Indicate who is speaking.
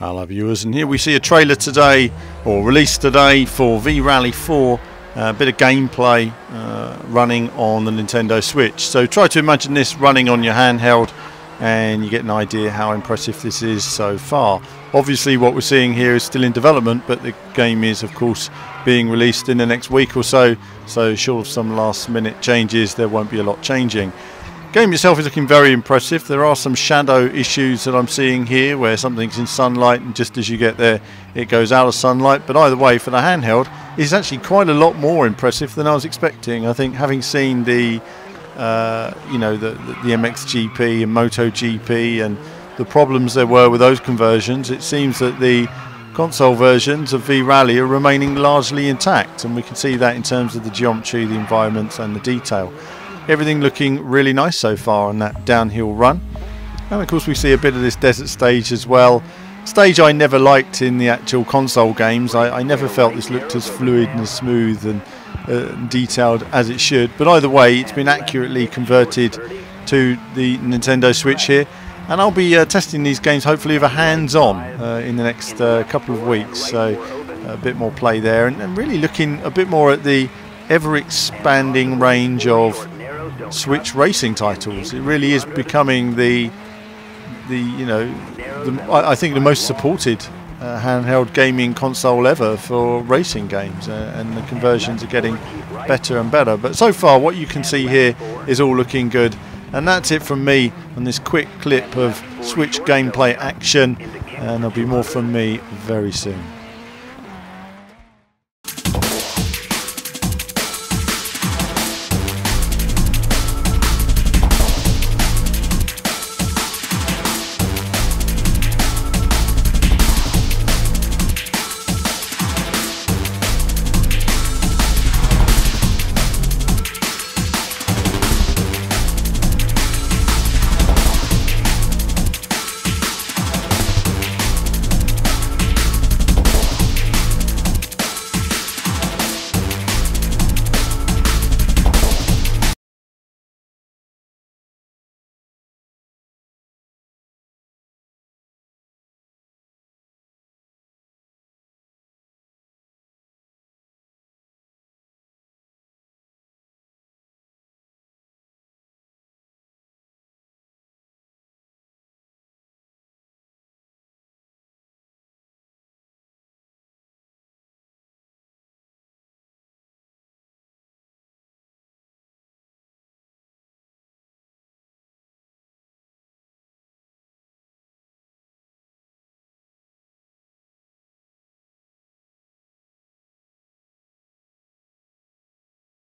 Speaker 1: Hello viewers, and here we see a trailer today, or released today, for V-Rally 4. A uh, bit of gameplay uh, running on the Nintendo Switch. So try to imagine this running on your handheld and you get an idea how impressive this is so far. Obviously what we're seeing here is still in development, but the game is of course being released in the next week or so, so short of some last minute changes there won't be a lot changing. Game itself is looking very impressive. There are some shadow issues that I'm seeing here where something's in sunlight and just as you get there it goes out of sunlight. But either way, for the handheld, it's actually quite a lot more impressive than I was expecting. I think having seen the, uh, you know, the, the, the MXGP and MotoGP and the problems there were with those conversions, it seems that the console versions of V-Rally are remaining largely intact and we can see that in terms of the geometry, the environments and the detail everything looking really nice so far on that downhill run. And of course we see a bit of this desert stage as well. Stage I never liked in the actual console games. I, I never felt this looked as fluid and as smooth and uh, detailed as it should. But either way, it's been accurately converted to the Nintendo Switch here. And I'll be uh, testing these games hopefully with a hands-on uh, in the next uh, couple of weeks. So a bit more play there and, and really looking a bit more at the ever-expanding range of Switch racing titles. It really is becoming the the you know the, I, think the most supported uh, handheld gaming console ever for racing games, uh, and the conversions are getting better and better. But so far, what you can see here is all looking good. And that's it from me on this quick clip of Switch gameplay action. And there'll be more from me very soon.